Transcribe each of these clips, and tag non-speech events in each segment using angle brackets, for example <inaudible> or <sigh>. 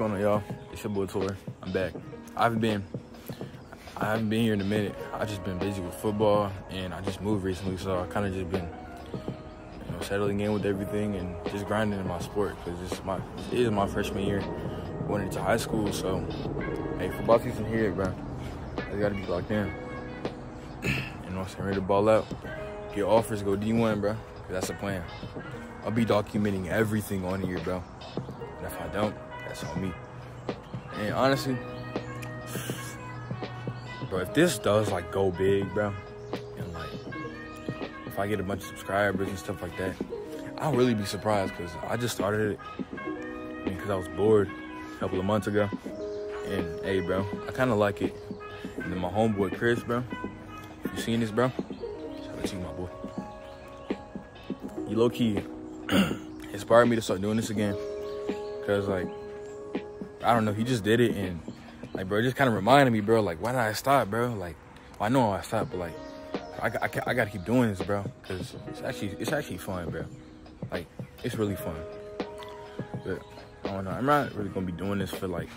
going on, y'all? It's your boy Tor. I'm back. I haven't been, I haven't been here in a minute. I just been busy with football, and I just moved recently, so I kind of just been, you know, settling in with everything and just grinding in my sport because it's my, it is my freshman year, going into high school. So, hey, football season here, bro. I gotta be locked in. <clears throat> you know, I'm ready to ball out, get offers, go D1, bro. That's the plan. I'll be documenting everything on here, bro. And if I don't, that's on me. And honestly, bro, if this does like go big, bro, and like if I get a bunch of subscribers and stuff like that, I'll really be surprised because I just started it because I, was bored a couple of months ago. And hey, bro, I kind of like it. And then my homeboy Chris, bro, you seen this, bro? Shout out to you, my boy. You low key <clears throat> inspired me to start doing this again. Cause like, I don't know, he just did it and like, bro, it just kind of reminded me, bro, like, why did I stop, bro? Like, well, I know I stopped, but like, I, I, I gotta keep doing this, bro. Cause it's actually, it's actually fun, bro. Like, it's really fun. But I don't know, I'm not really gonna be doing this for like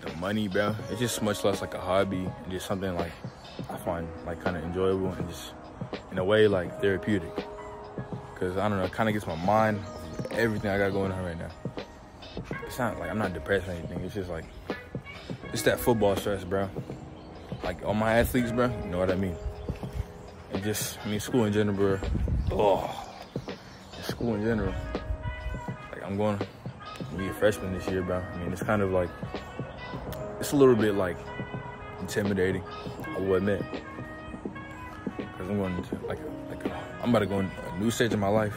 the money, bro. It's just much less like a hobby and just something like I find like kind of enjoyable and just in a way like therapeutic. Cause I don't know, it kind of gets my mind everything I got going on right now not like I'm not depressed or anything. It's just like it's that football stress, bro. Like all my athletes, bro. You know what I mean? And just I mean school in general, bro. Oh, school in general. Like I'm going to be a freshman this year, bro. I mean it's kind of like it's a little bit like intimidating. I will admit, because I'm going to like like I'm about to go in a new stage of my life.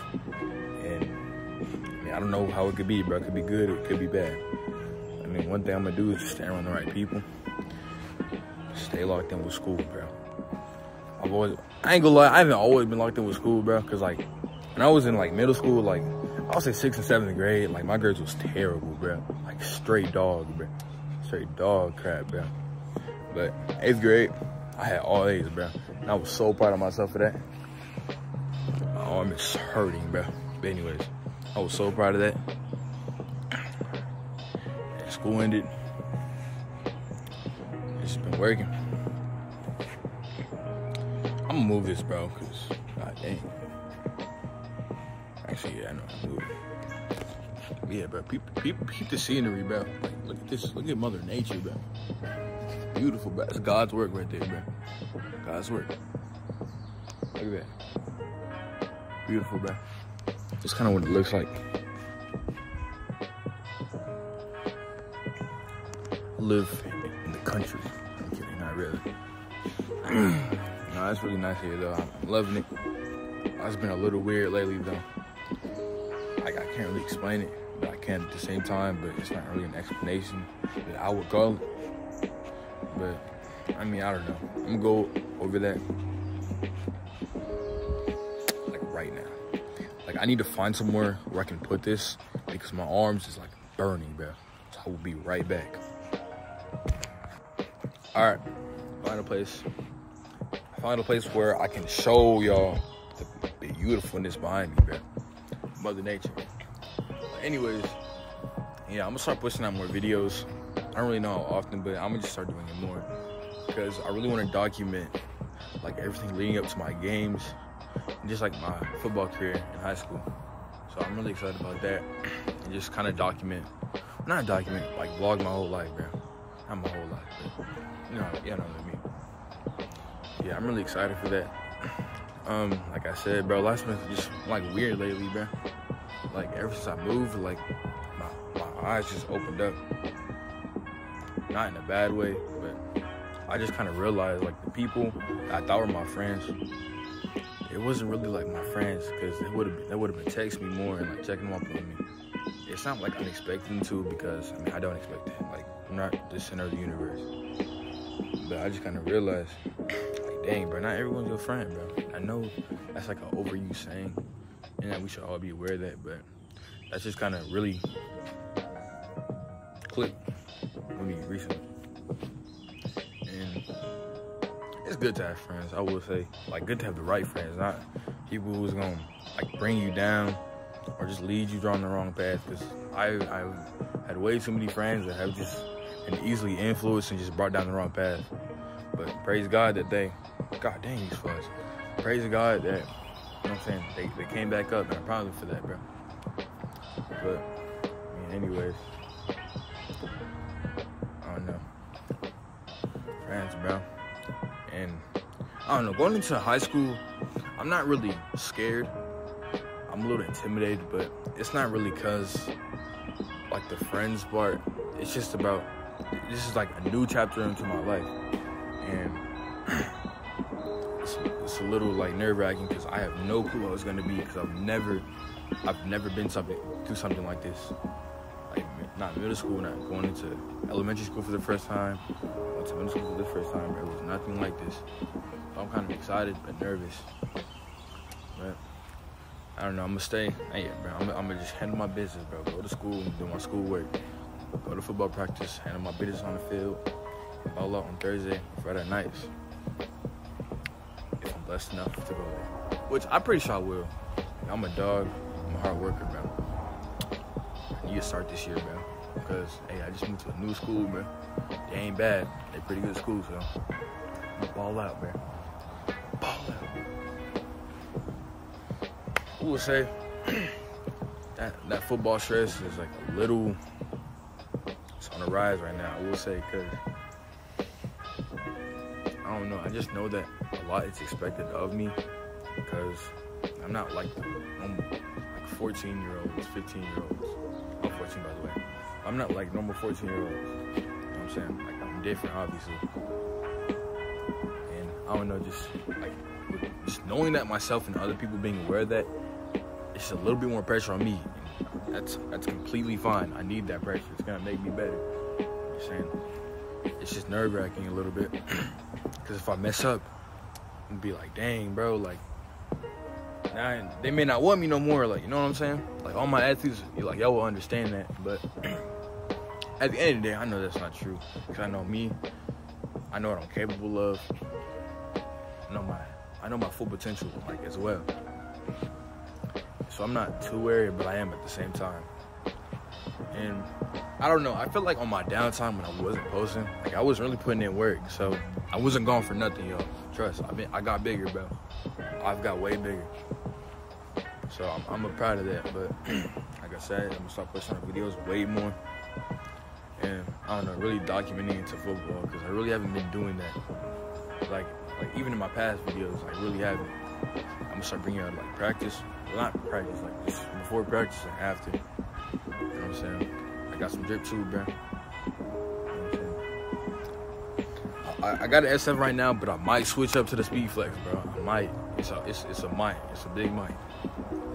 I don't know how it could be, bro. It could be good, it could be bad. I mean, one thing I'm gonna do is stay around the right people. Stay locked in with school, bro. I've always, I ain't gonna lie, I haven't always been locked in with school, bro. Cause like, when I was in like middle school, like, I would say sixth and seventh grade, like my grades was terrible, bro. Like straight dog, bro. Straight dog crap, bro. But eighth grade, I had all A's, bro. And I was so proud of myself for that. My arm is hurting, bro. But anyways. I was so proud of that. school ended. It's been working. I'm gonna move this, bro, cause god dang. Actually, yeah, I know I'm moving. Yeah, bro, peep, peep, peep the scenery, bro. Like, look at this, look at Mother Nature, bro. Beautiful, bro. It's God's work right there, bro. God's work. Look at that. Beautiful, bro. That's kind of what it looks like. Live in the country. I'm kidding, not really. <clears throat> no, it's really nice here though. I'm loving it. It's been a little weird lately though. Like I can't really explain it, but I can at the same time. But it's not really an explanation that I would call it. But I mean, I don't know. I'm gonna go over that I need to find somewhere where I can put this because my arms is like burning, bro. So I will be right back. All right, find a place. Find a place where I can show y'all the beautifulness behind me, bro. Mother Nature. But anyways, yeah, I'm gonna start pushing out more videos. I don't really know how often, but I'm gonna just start doing it more because I really want to document like everything leading up to my games just like my football career in high school. So I'm really excited about that and just kind of document, not document, like vlog my whole life, bro. Not my whole life, but you know, you know what I mean. Yeah, I'm really excited for that. <clears throat> Um, like I said, bro, life's been just like weird lately, bro. Like ever since I moved, like my, my eyes just opened up. Not in a bad way, but I just kind of realized like the people I thought were my friends it wasn't really like my friends because they would have they would have been texting me more and like checking up on me. It's not like I'm expecting to because I mean I don't expect it. Like I'm not the center of the universe. But I just kind of realized, like, dang, bro, not everyone's your friend, bro. I know that's like an overused saying, and that we should all be aware of that. But that's just kind of really clicked with me recently it's good to have friends. I will say, like, good to have the right friends, not people who's gonna like bring you down or just lead you down the wrong path. Because I I had way too many friends that have just been easily influenced and just brought down the wrong path. But praise God that they, God dang these fucks. Praise God that, you know what I'm saying, they, they came back up and I'm proud of them for that, bro. But, I mean, anyways, I don't know. Friends, bro. And, I don't know, going into high school, I'm not really scared. I'm a little intimidated, but it's not really because, like, the friends part. It's just about, this is like a new chapter into my life and <clears throat> it's, it's a little like nerve wracking because I have no clue what it's gonna be because I've never, I've never been something through something like this. Not middle school, not going into elementary school for the first time. Went to middle school for the first time. It was nothing like this. So I'm kind of excited but nervous. But I don't know. I'm gonna stay. Hey, bro. I'm, I'm gonna just handle my business, bro. Go to school, do my schoolwork. Go to football practice, handle my business on the field all out on Thursday, Friday nights. If I'm blessed enough to go there. Which I'm pretty sure I will. I'm a dog. I'm a hard worker, bro. To start this year, bro. Because, hey, I just moved to a new school, man. They ain't bad. They pretty good school, so I'm ball out, man. Ball out. Who would say <clears throat> that that football stress is like a little it's on the rise right now. I will say because I don't know. I just know that a lot is expected of me because I'm not like normal, like 14 year olds, 15 year olds. I'm 14 by the way. I'm not like normal 14 year olds. You know what I'm saying? Like I'm different, obviously. And I don't know, just like just knowing that myself and other people being aware of that, it's a little bit more pressure on me. And that's that's completely fine. I need that pressure. It's gonna make me better. You know I'm saying? It's just nerve wracking a little bit. <clears throat> Because if I mess up, I'm be like, dang, bro, like, now they may not want me no more. Like, you know what I'm saying? Like, all my athletes, you like, y'all will understand that. But <clears throat> at the end of the day, I know that's not true. Because I know me, I know what I'm capable of. I know my, I know my full potential, like, as well. So I'm not too worried, but I am at the same time. And I don't know. I feel like on my downtime when I wasn't posting, like I wasn't really putting in work. So I wasn't going for nothing, yo. Trust. I mean, I got bigger, bro. I've got way bigger. So I'm, I'm proud of that. But <clears throat> like I said, I'm gonna start pushing out videos way more. And I don't know, really documenting into football because I really haven't been doing that. Like, like even in my past videos, I really haven't. I'm gonna start bringing out like practice, well, not practice, like just <sniffs> before practice and after. You know what I'm saying? I got some drip too, bro. I, I got an S7 right now, but I might switch up to the Speed Flex, bro. I might. It's a, it's, it's a mic. It's a big mic.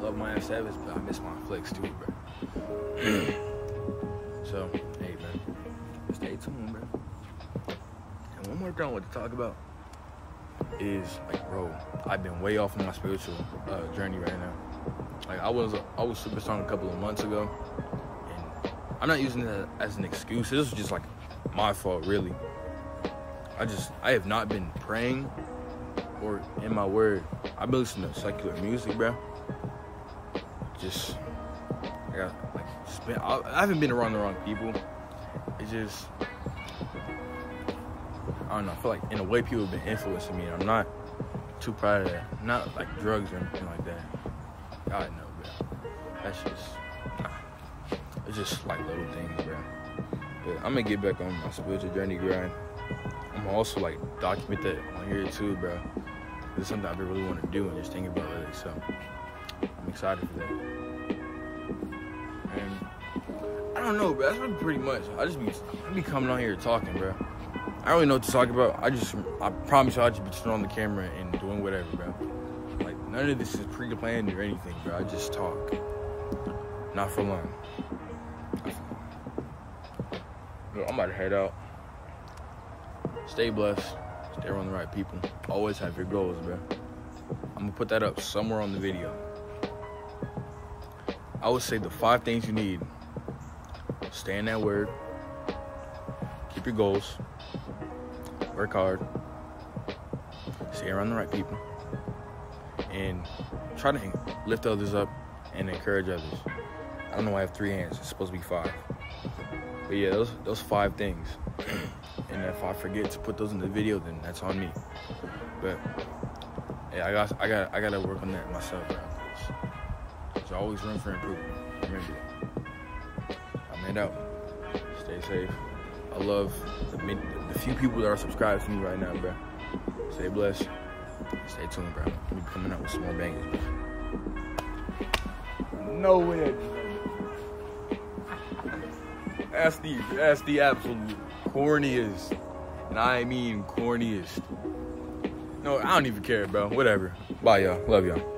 Love my S7s, but I miss my Flex too, bro. <clears throat> so, hey, man. Stay tuned, bro. And one more thing I want to talk about is like, bro, I've been way off on my spiritual uh, journey right now. Like, I was I was super strong a couple of months ago and I'm not using that as an excuse. This is just like my fault, really. I just I have not been praying or in my word. I've been listening to secular music, bro. Just I got like spent. I, I haven't been around the wrong people. It just I don't know. I feel like in a way people have been influencing me. And I'm not too proud of that. Not like drugs or anything like that. God no, bro. That's just it's just like little things, bro. But I'm gonna get back on my spiritual journey grind. I'm also like document that on here too, bro. It's something I really want to do and just think about it. So I'm excited for that. And I don't know, bro. That's pretty much. I just be I be coming on here talking, bro. I don't really know what to talk about. I just I promise you, I just be turning on the camera and doing whatever, bro. Like none of this is pre-planned or anything, bro. I just talk. Not for long. I'm about to head out. Stay blessed. Stay around the right people. Always have your goals, bro. I'm gonna put that up somewhere on the video. I would say the five things you need. Stay in that word. Keep your goals. Work hard. Stay around the right people. And try to lift others up and encourage others. I don't know why I have three hands. It's supposed to be five. But yeah, those those five things. <clears throat> and if I forget to put those in the video, then that's on me. But yeah, I got I got I gotta work on that myself, bro. Always room for improvement. Remember that. I'm head out. Stay safe. I love the, the few people that are subscribed to me right now, bro. Stay blessed. Stay tuned, bro. I'm coming out with some more bangers. No way. That's the that's the absolute corniest, and I mean corniest. No, I don't even care, bro. Whatever. Bye, y'all. Love y'all.